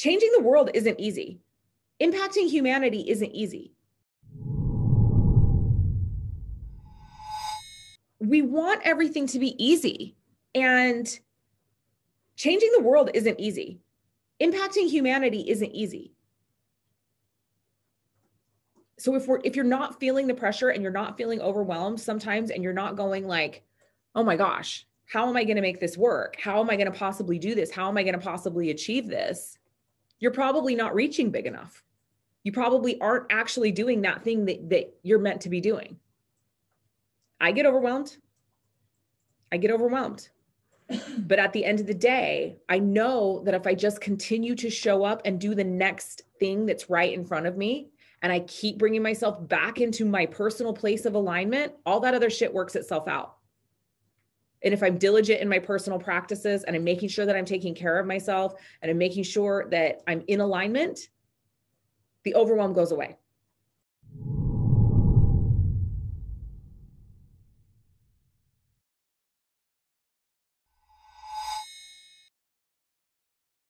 changing the world isn't easy. Impacting humanity isn't easy. We want everything to be easy. And changing the world isn't easy. Impacting humanity isn't easy. So if we're if you're not feeling the pressure and you're not feeling overwhelmed sometimes and you're not going like, "Oh my gosh, how am I going to make this work? How am I going to possibly do this? How am I going to possibly achieve this?" You're probably not reaching big enough. You probably aren't actually doing that thing that, that you're meant to be doing. I get overwhelmed. I get overwhelmed. But at the end of the day, I know that if I just continue to show up and do the next thing that's right in front of me, and I keep bringing myself back into my personal place of alignment, all that other shit works itself out. And if I'm diligent in my personal practices and I'm making sure that I'm taking care of myself and I'm making sure that I'm in alignment, the overwhelm goes away.